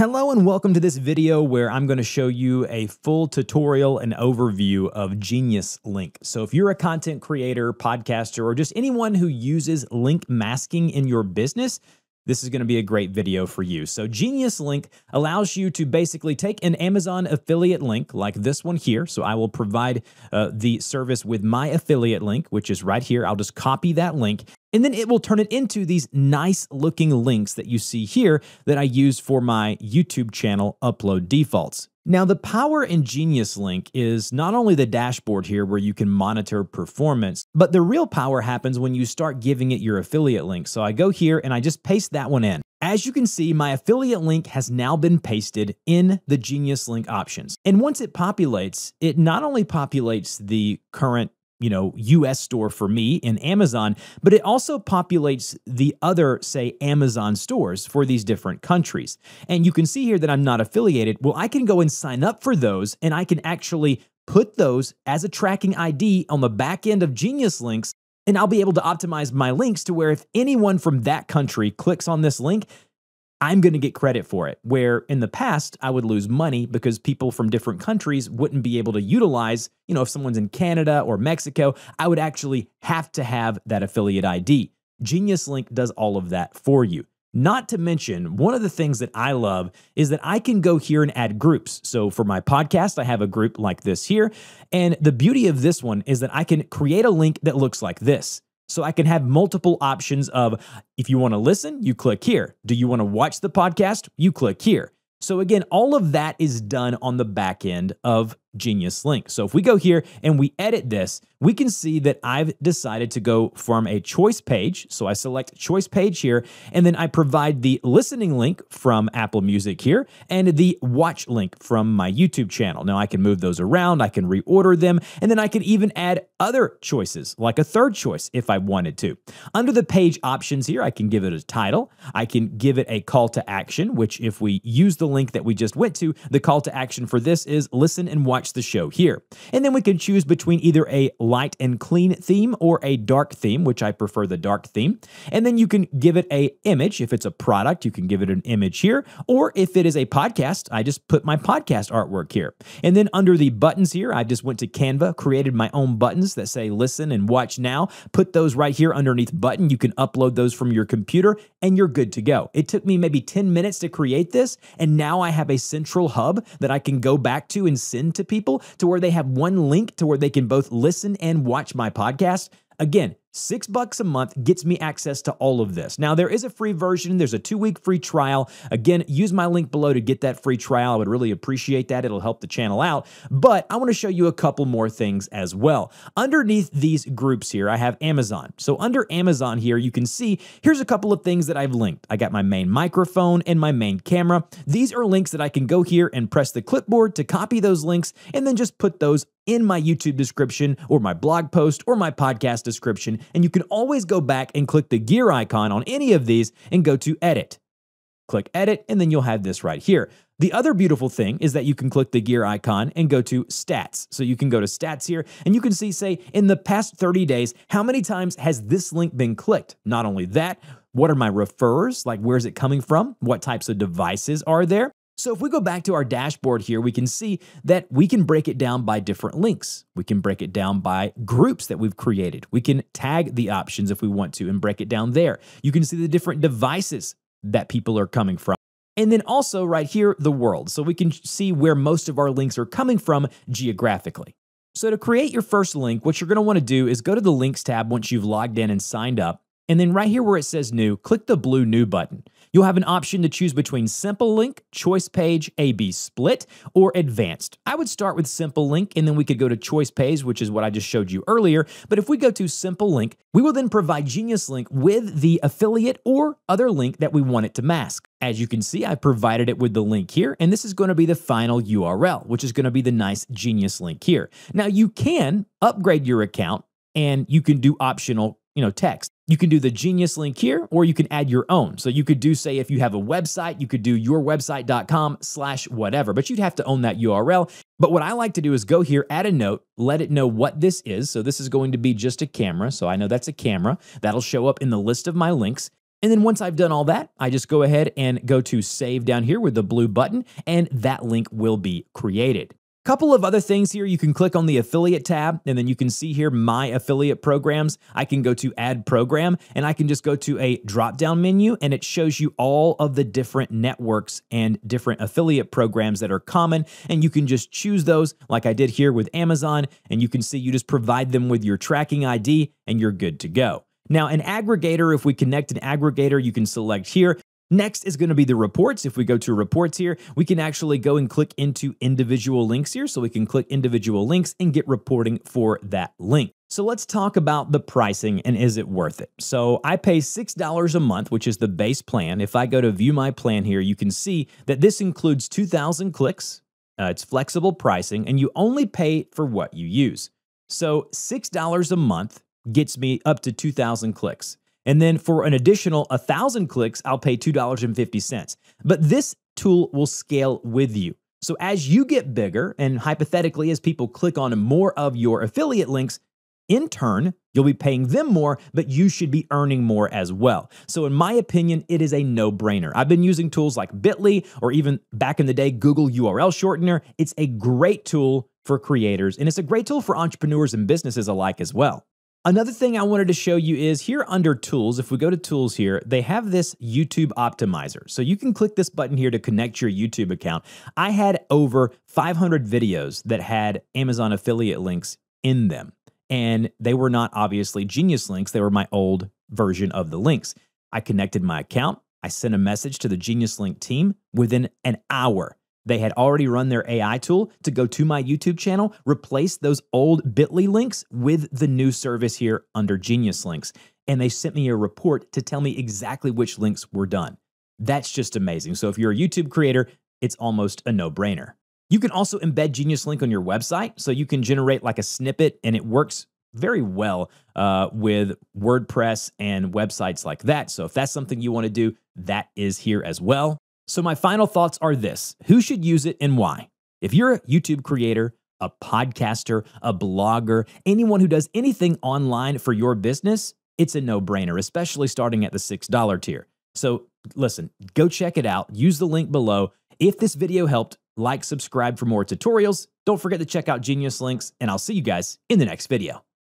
Hello and welcome to this video where I'm going to show you a full tutorial and overview of Genius Link. So if you're a content creator, podcaster, or just anyone who uses link masking in your business, this is going to be a great video for you. So Genius Link allows you to basically take an Amazon affiliate link like this one here. So I will provide uh, the service with my affiliate link, which is right here. I'll just copy that link and then it will turn it into these nice looking links that you see here that I use for my YouTube channel upload defaults. Now, the power and Genius Link is not only the dashboard here where you can monitor performance, but the real power happens when you start giving it your affiliate link. So I go here and I just paste that one in. As you can see, my affiliate link has now been pasted in the Genius Link options. And once it populates, it not only populates the current you know, US store for me in Amazon, but it also populates the other, say, Amazon stores for these different countries. And you can see here that I'm not affiliated. Well, I can go and sign up for those, and I can actually put those as a tracking ID on the back end of Genius Links, and I'll be able to optimize my links to where if anyone from that country clicks on this link, I'm going to get credit for it. Where in the past, I would lose money because people from different countries wouldn't be able to utilize, you know, if someone's in Canada or Mexico, I would actually have to have that affiliate ID. Genius Link does all of that for you. Not to mention, one of the things that I love is that I can go here and add groups. So for my podcast, I have a group like this here. And the beauty of this one is that I can create a link that looks like this. So I can have multiple options of if you want to listen, you click here. Do you want to watch the podcast? You click here. So again, all of that is done on the back end of Genius Link. So if we go here and we edit this, we can see that I've decided to go from a choice page. So I select choice page here, and then I provide the listening link from Apple Music here and the watch link from my YouTube channel. Now I can move those around, I can reorder them, and then I can even add other choices, like a third choice if I wanted to. Under the page options here, I can give it a title, I can give it a call to action, which if we use the link that we just went to, the call to action for this is listen and watch the show here. And then we can choose between either a light and clean theme or a dark theme, which I prefer the dark theme. And then you can give it a image. If it's a product, you can give it an image here. Or if it is a podcast, I just put my podcast artwork here. And then under the buttons here, I just went to Canva, created my own buttons that say listen and watch now. Put those right here underneath button. You can upload those from your computer and you're good to go. It took me maybe 10 minutes to create this. And now I have a central hub that I can go back to and send to people to where they have one link to where they can both listen and watch my podcast. Again, Six bucks a month gets me access to all of this. Now, there is a free version. There's a two week free trial. Again, use my link below to get that free trial. I would really appreciate that. It'll help the channel out. But I want to show you a couple more things as well. Underneath these groups here, I have Amazon. So under Amazon here, you can see here's a couple of things that I've linked. I got my main microphone and my main camera. These are links that I can go here and press the clipboard to copy those links and then just put those in my YouTube description or my blog post or my podcast description. And you can always go back and click the gear icon on any of these and go to edit. Click edit, and then you'll have this right here. The other beautiful thing is that you can click the gear icon and go to stats. So you can go to stats here and you can see, say, in the past 30 days, how many times has this link been clicked? Not only that, what are my referrers? Like, where's it coming from? What types of devices are there? So if we go back to our dashboard here, we can see that we can break it down by different links. We can break it down by groups that we've created. We can tag the options if we want to and break it down there. You can see the different devices that people are coming from. And then also right here, the world. So we can see where most of our links are coming from geographically. So to create your first link, what you're going to want to do is go to the links tab once you've logged in and signed up. And then right here where it says new, click the blue new button. You'll have an option to choose between Simple Link, Choice Page, A-B Split, or Advanced. I would start with Simple Link, and then we could go to Choice Page, which is what I just showed you earlier. But if we go to Simple Link, we will then provide Genius Link with the affiliate or other link that we want it to mask. As you can see, I provided it with the link here, and this is going to be the final URL, which is going to be the nice Genius link here. Now, you can upgrade your account and you can do optional you know, text. You can do the Genius link here, or you can add your own. So you could do, say, if you have a website, you could do yourwebsite.com slash whatever, but you'd have to own that URL. But what I like to do is go here, add a note, let it know what this is. So this is going to be just a camera. So I know that's a camera. That'll show up in the list of my links. And then once I've done all that, I just go ahead and go to save down here with the blue button, and that link will be created. Couple of other things here. You can click on the affiliate tab and then you can see here my affiliate programs. I can go to add program and I can just go to a drop down menu and it shows you all of the different networks and different affiliate programs that are common. And you can just choose those like I did here with Amazon. And you can see you just provide them with your tracking ID and you're good to go. Now, an aggregator, if we connect an aggregator, you can select here. Next is going to be the reports. If we go to reports here, we can actually go and click into individual links here. So we can click individual links and get reporting for that link. So let's talk about the pricing and is it worth it? So I pay $6 a month, which is the base plan. If I go to view my plan here, you can see that this includes 2,000 clicks. Uh, it's flexible pricing and you only pay for what you use. So $6 a month gets me up to 2,000 clicks. And then for an additional 1,000 clicks, I'll pay $2.50. But this tool will scale with you. So as you get bigger, and hypothetically, as people click on more of your affiliate links, in turn, you'll be paying them more, but you should be earning more as well. So, in my opinion, it is a no brainer. I've been using tools like Bitly or even back in the day, Google URL Shortener. It's a great tool for creators, and it's a great tool for entrepreneurs and businesses alike as well. Another thing I wanted to show you is here under tools, if we go to tools here, they have this YouTube optimizer. So you can click this button here to connect your YouTube account. I had over 500 videos that had Amazon affiliate links in them. And they were not obviously Genius links, they were my old version of the links. I connected my account. I sent a message to the Genius Link team within an hour. They had already run their AI tool to go to my YouTube channel, replace those old Bitly links with the new service here under Genius Links. And they sent me a report to tell me exactly which links were done. That's just amazing. So if you're a YouTube creator, it's almost a no brainer. You can also embed Genius Link on your website. So you can generate like a snippet and it works very well uh, with WordPress and websites like that. So if that's something you want to do, that is here as well. So, my final thoughts are this who should use it and why? If you're a YouTube creator, a podcaster, a blogger, anyone who does anything online for your business, it's a no brainer, especially starting at the $6 tier. So, listen, go check it out. Use the link below. If this video helped, like, subscribe for more tutorials. Don't forget to check out Genius Links, and I'll see you guys in the next video.